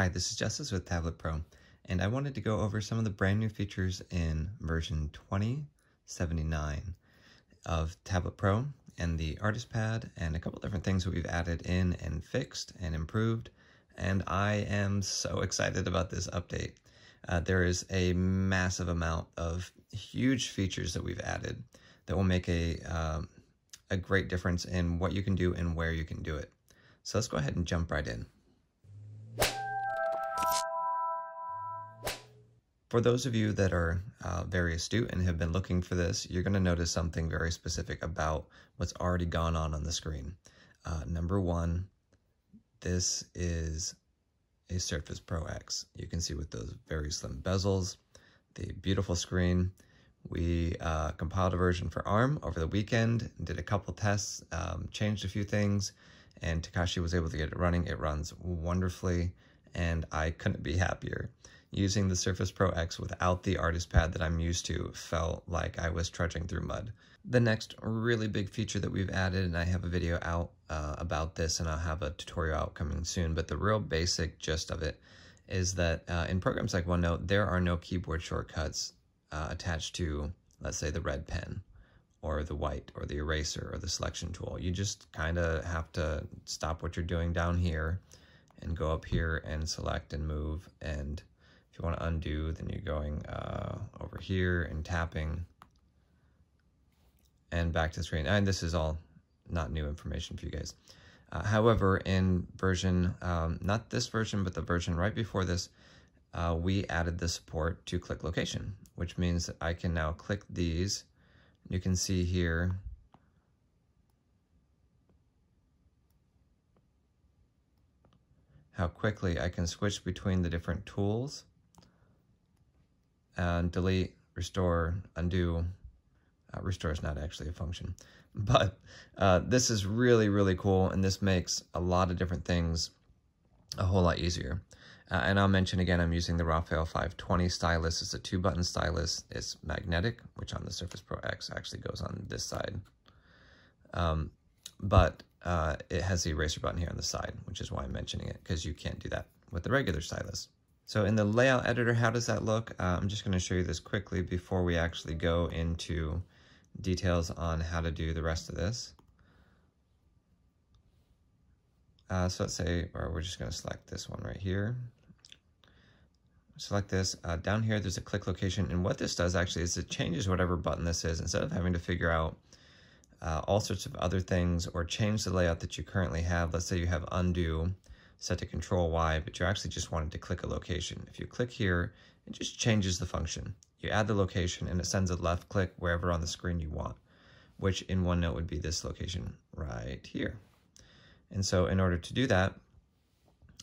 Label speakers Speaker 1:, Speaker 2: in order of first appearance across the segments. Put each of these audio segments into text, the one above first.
Speaker 1: Hi, this is Justice with Tablet Pro, and I wanted to go over some of the brand new features in version 2079 of Tablet Pro and the Artist Pad and a couple different things that we've added in and fixed and improved, and I am so excited about this update. Uh, there is a massive amount of huge features that we've added that will make a, um, a great difference in what you can do and where you can do it. So let's go ahead and jump right in. For those of you that are uh, very astute and have been looking for this, you're going to notice something very specific about what's already gone on on the screen. Uh, number one, this is a Surface Pro X. You can see with those very slim bezels, the beautiful screen. We uh, compiled a version for ARM over the weekend, did a couple tests, um, changed a few things, and Takashi was able to get it running. It runs wonderfully, and I couldn't be happier using the Surface Pro X without the artist pad that I'm used to felt like I was trudging through mud. The next really big feature that we've added, and I have a video out uh, about this and I'll have a tutorial out coming soon, but the real basic gist of it is that uh, in programs like OneNote, there are no keyboard shortcuts uh, attached to, let's say, the red pen or the white or the eraser or the selection tool. You just kind of have to stop what you're doing down here and go up here and select and move and you want to undo, then you're going uh, over here and tapping and back to the screen. And this is all not new information for you guys. Uh, however, in version, um, not this version, but the version right before this, uh, we added the support to click location, which means that I can now click these. You can see here how quickly I can switch between the different tools and delete, restore, undo. Uh, restore is not actually a function, but uh, this is really, really cool, and this makes a lot of different things a whole lot easier. Uh, and I'll mention again, I'm using the Raphael 520 stylus. It's a two-button stylus. It's magnetic, which on the Surface Pro X actually goes on this side. Um, but uh, it has the eraser button here on the side, which is why I'm mentioning it, because you can't do that with the regular stylus. So in the layout editor, how does that look? Uh, I'm just going to show you this quickly before we actually go into details on how to do the rest of this. Uh, so let's say, or we're just going to select this one right here. Select this. Uh, down here, there's a click location. And what this does actually is it changes whatever button this is. Instead of having to figure out uh, all sorts of other things or change the layout that you currently have, let's say you have undo, set to control Y, but you actually just wanted to click a location. If you click here, it just changes the function. You add the location and it sends a left click wherever on the screen you want, which in OneNote would be this location right here. And so in order to do that,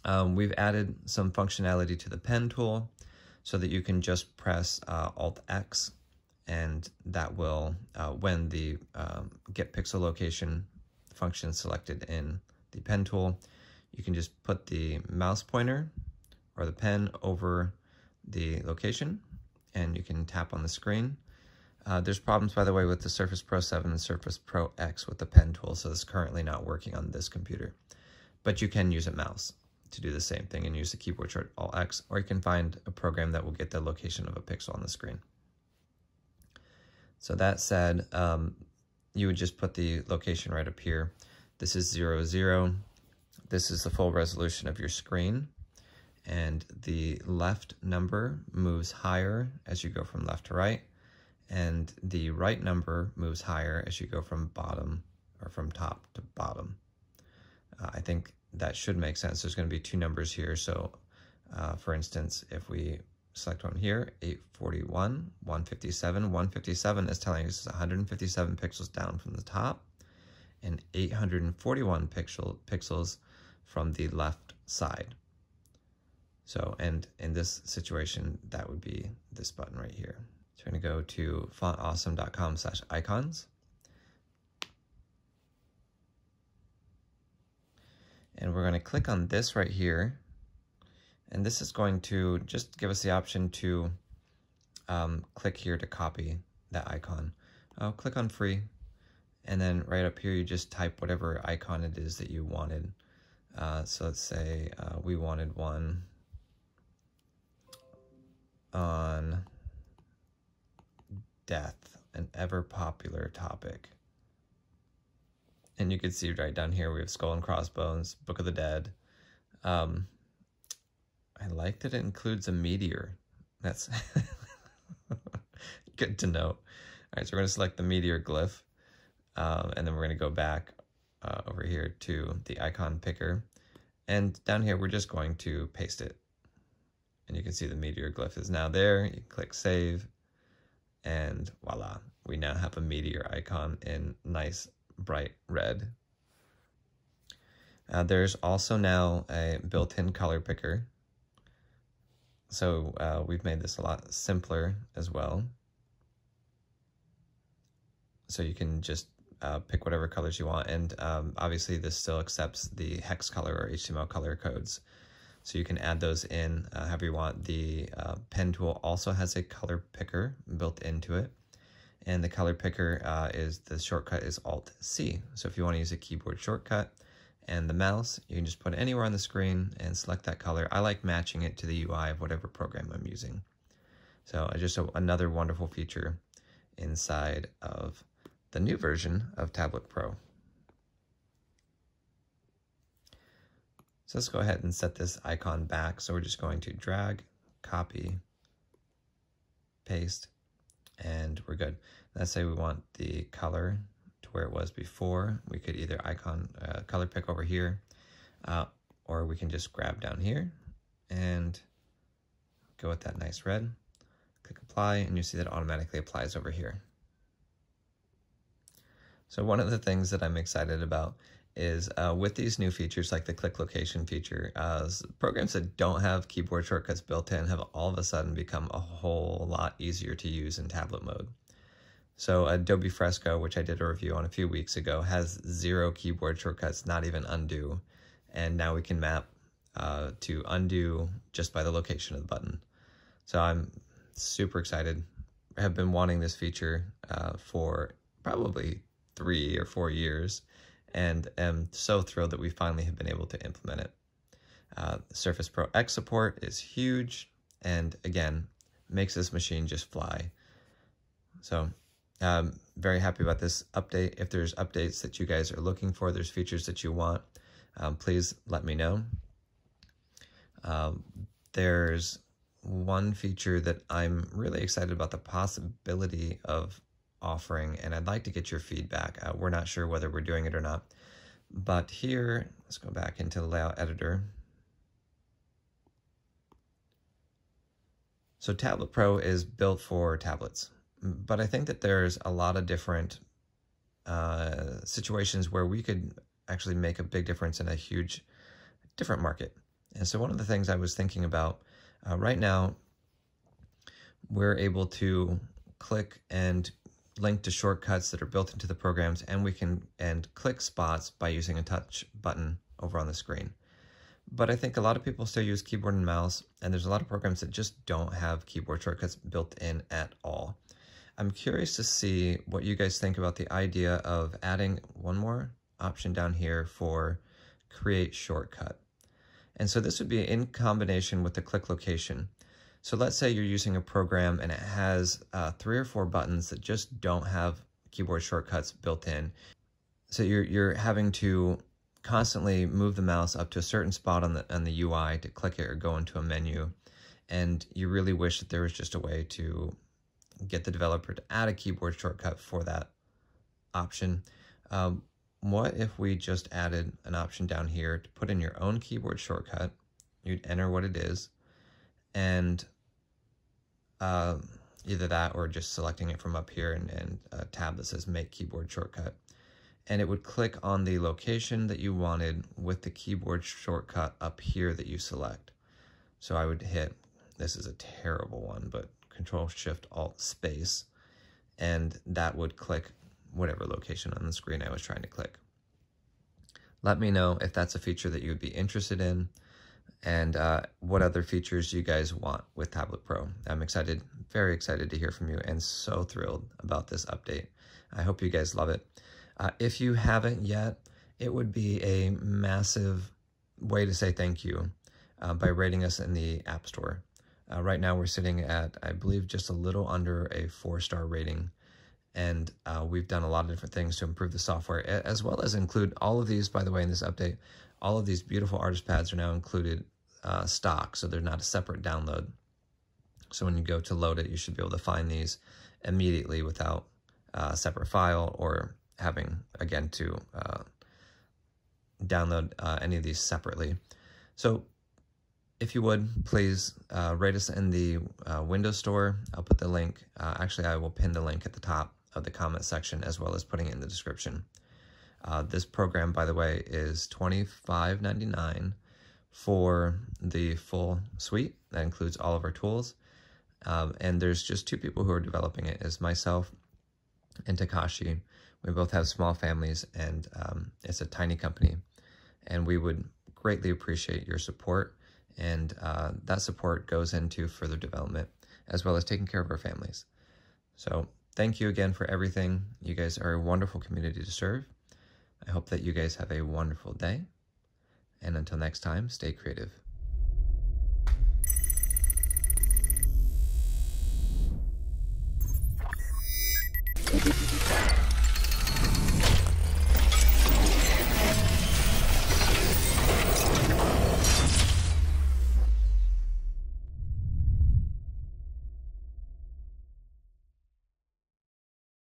Speaker 1: um, we've added some functionality to the pen tool so that you can just press uh, Alt-X and that will, uh, when the um, get pixel location function is selected in the pen tool, you can just put the mouse pointer or the pen over the location and you can tap on the screen. Uh, there's problems, by the way, with the Surface Pro 7 and Surface Pro X with the pen tool, so it's currently not working on this computer. But you can use a mouse to do the same thing and use the keyboard short Alt-X, or you can find a program that will get the location of a pixel on the screen. So that said, um, you would just put the location right up here. This is 00, zero. This is the full resolution of your screen and the left number moves higher as you go from left to right and the right number moves higher as you go from bottom or from top to bottom. Uh, I think that should make sense. There's going to be two numbers here. So uh, for instance, if we select one here, 841, 157, 157 is telling us 157 pixels down from the top and 841 pixel, pixels from the left side. So, and in this situation, that would be this button right here. So we're gonna go to fontawesome.com slash icons. And we're gonna click on this right here. And this is going to just give us the option to um, click here to copy that icon. I'll click on free. And then right up here, you just type whatever icon it is that you wanted. Uh, so let's say uh, we wanted one on death, an ever popular topic. And you can see right down here, we have Skull and Crossbones, Book of the Dead. Um, I like that it includes a meteor. That's good to know. All right, so we're going to select the meteor glyph, um, and then we're going to go back uh, over here to the icon picker. And down here, we're just going to paste it. And you can see the meteor glyph is now there. You click save, and voila, we now have a meteor icon in nice bright red. Uh, there's also now a built-in color picker. So uh, we've made this a lot simpler as well. So you can just uh, pick whatever colors you want. And um, obviously this still accepts the hex color or HTML color codes. So you can add those in uh, however you want. The uh, pen tool also has a color picker built into it. And the color picker uh, is, the shortcut is Alt-C. So if you want to use a keyboard shortcut and the mouse, you can just put it anywhere on the screen and select that color. I like matching it to the UI of whatever program I'm using. So uh, just a, another wonderful feature inside of the new version of Tablet Pro. So let's go ahead and set this icon back. So we're just going to drag, copy, paste, and we're good. Let's say we want the color to where it was before. We could either icon uh, color pick over here, uh, or we can just grab down here and go with that nice red. Click apply, and you see that automatically applies over here. So one of the things that I'm excited about is uh, with these new features like the click location feature, uh, programs that don't have keyboard shortcuts built in have all of a sudden become a whole lot easier to use in tablet mode. So Adobe Fresco, which I did a review on a few weeks ago, has zero keyboard shortcuts, not even undo. And now we can map uh, to undo just by the location of the button. So I'm super excited. I have been wanting this feature uh, for probably three or four years and am so thrilled that we finally have been able to implement it. Uh, Surface Pro X support is huge and again, makes this machine just fly. So um, very happy about this update. If there's updates that you guys are looking for, there's features that you want, um, please let me know. Um, there's one feature that I'm really excited about the possibility of offering, and I'd like to get your feedback. Uh, we're not sure whether we're doing it or not. But here, let's go back into the layout editor. So Tablet Pro is built for tablets, but I think that there's a lot of different uh, situations where we could actually make a big difference in a huge different market. And so one of the things I was thinking about uh, right now, we're able to click and link to shortcuts that are built into the programs and we can and click spots by using a touch button over on the screen. But I think a lot of people still use keyboard and mouse and there's a lot of programs that just don't have keyboard shortcuts built in at all. I'm curious to see what you guys think about the idea of adding one more option down here for create shortcut. And so this would be in combination with the click location. So let's say you're using a program and it has uh, three or four buttons that just don't have keyboard shortcuts built in. So you're, you're having to constantly move the mouse up to a certain spot on the, on the UI to click it or go into a menu. And you really wish that there was just a way to get the developer to add a keyboard shortcut for that option. Um, what if we just added an option down here to put in your own keyboard shortcut? You'd enter what it is, and uh, either that or just selecting it from up here and, and a tab that says make keyboard shortcut. And it would click on the location that you wanted with the keyboard shortcut up here that you select. So I would hit, this is a terrible one, but Control Shift Alt Space, and that would click whatever location on the screen I was trying to click. Let me know if that's a feature that you would be interested in and uh, what other features you guys want with Tablet Pro. I'm excited, very excited to hear from you and so thrilled about this update. I hope you guys love it. Uh, if you haven't yet, it would be a massive way to say thank you uh, by rating us in the App Store. Uh, right now we're sitting at, I believe, just a little under a four-star rating. And uh, we've done a lot of different things to improve the software, as well as include all of these, by the way, in this update, all of these beautiful artist pads are now included uh, stock, so they're not a separate download. So when you go to load it, you should be able to find these immediately without uh, a separate file or having, again, to uh, download uh, any of these separately. So if you would, please uh, rate us in the uh, Windows Store. I'll put the link. Uh, actually, I will pin the link at the top of the comment section as well as putting it in the description. Uh, this program, by the way, is $25.99 for the full suite. That includes all of our tools. Um, and there's just two people who are developing it, is myself and Takashi. We both have small families, and um, it's a tiny company. And we would greatly appreciate your support, and uh, that support goes into further development, as well as taking care of our families. So thank you again for everything. You guys are a wonderful community to serve. I hope that you guys have a wonderful day. And until next time, stay creative.